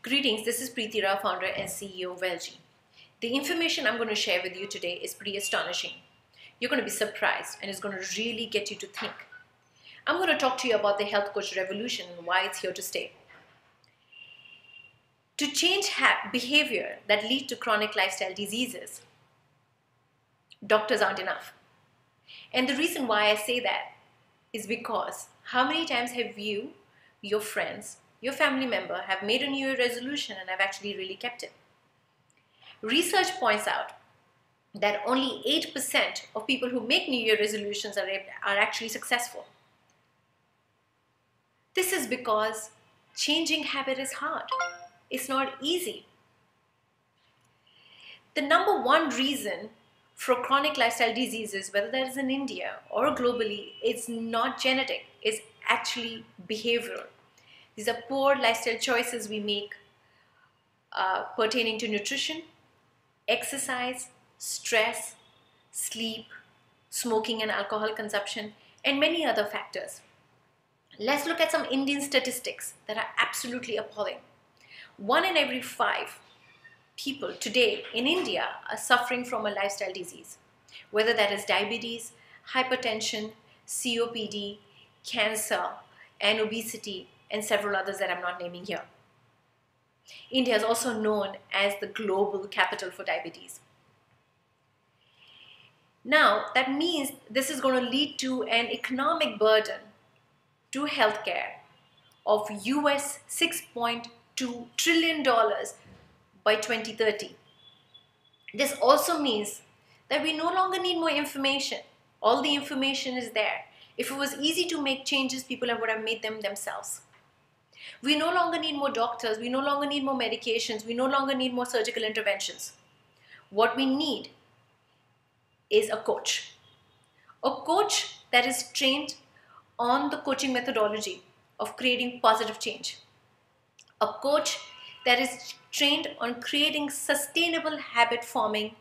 Greetings, this is Preeti Rao, founder and CEO of Wellgy. The information I'm going to share with you today is pretty astonishing. You're going to be surprised and it's going to really get you to think. I'm going to talk to you about the health coach revolution and why it's here to stay. To change behavior that lead to chronic lifestyle diseases, doctors aren't enough. And the reason why I say that is because how many times have you, your friends, your family member have made a New Year resolution and have actually really kept it. Research points out that only 8% of people who make New Year resolutions are, are actually successful. This is because changing habit is hard. It's not easy. The number one reason for chronic lifestyle diseases, whether that is in India or globally, it's not genetic, it's actually behavioral. These are poor lifestyle choices we make uh, pertaining to nutrition, exercise, stress, sleep, smoking and alcohol consumption, and many other factors. Let's look at some Indian statistics that are absolutely appalling. One in every five people today in India are suffering from a lifestyle disease, whether that is diabetes, hypertension, COPD, cancer, and obesity, and several others that I'm not naming here. India is also known as the global capital for diabetes. Now, that means this is going to lead to an economic burden to healthcare of US $6.2 trillion by 2030. This also means that we no longer need more information. All the information is there. If it was easy to make changes, people would have made them themselves. We no longer need more doctors, we no longer need more medications, we no longer need more surgical interventions. What we need is a coach. A coach that is trained on the coaching methodology of creating positive change. A coach that is trained on creating sustainable habit forming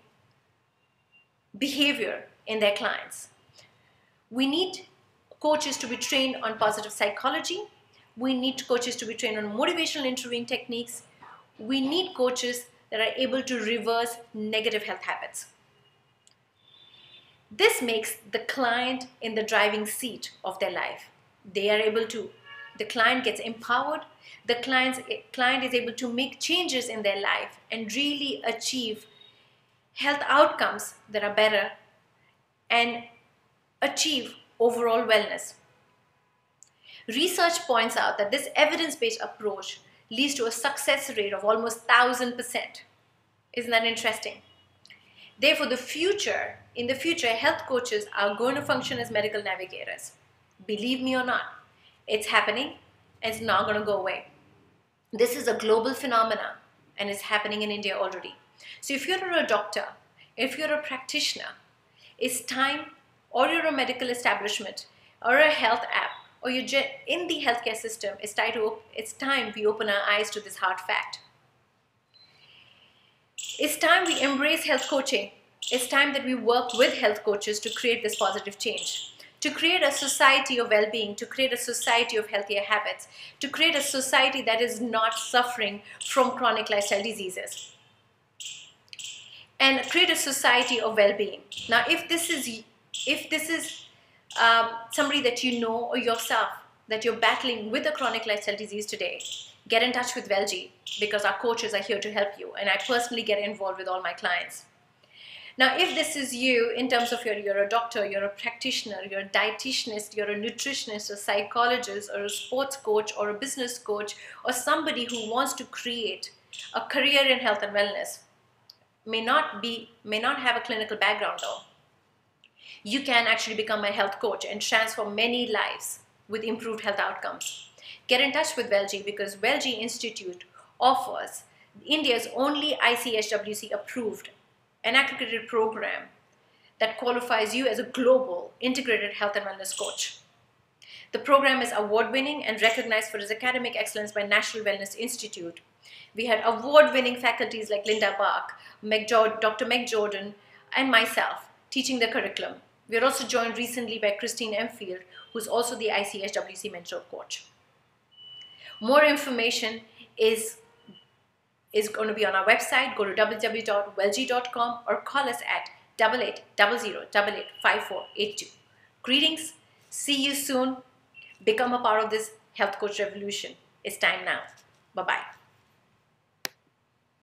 behavior in their clients. We need coaches to be trained on positive psychology, we need coaches to be trained on motivational interviewing techniques. We need coaches that are able to reverse negative health habits. This makes the client in the driving seat of their life. They are able to, the client gets empowered, the client's, client is able to make changes in their life and really achieve health outcomes that are better and achieve overall wellness. Research points out that this evidence-based approach leads to a success rate of almost 1000%. Isn't that interesting? Therefore, the future, in the future, health coaches are going to function as medical navigators. Believe me or not, it's happening and it's not going to go away. This is a global phenomenon and it's happening in India already. So if you're a doctor, if you're a practitioner, it's time, or you're a medical establishment, or a health app, or you in the healthcare system, it's time, to, it's time we open our eyes to this hard fact. It's time we embrace health coaching. It's time that we work with health coaches to create this positive change, to create a society of well-being, to create a society of healthier habits, to create a society that is not suffering from chronic lifestyle diseases and create a society of well-being. Now, if this is if this is um, somebody that you know or yourself that you're battling with a chronic lifestyle disease today, get in touch with Wellgy because our coaches are here to help you. And I personally get involved with all my clients. Now, if this is you in terms of you're, you're a doctor, you're a practitioner, you're a dietitianist, you're a nutritionist, a psychologist, or a sports coach, or a business coach, or somebody who wants to create a career in health and wellness, may not be, may not have a clinical background though, you can actually become a health coach and transform many lives with improved health outcomes. Get in touch with Wellgy because Wellgy Institute offers India's only ICHWC approved and accredited program that qualifies you as a global integrated health and wellness coach. The program is award winning and recognized for its academic excellence by National Wellness Institute. We had award winning faculties like Linda Bark, Dr. Meg Jordan, and myself teaching the curriculum. We are also joined recently by Christine Enfield, who's also the ICHWC mentor coach. More information is is going to be on our website. Go to www.wellgy.com or call us at 8800 Greetings. See you soon. Become a part of this health coach revolution. It's time now. Bye bye.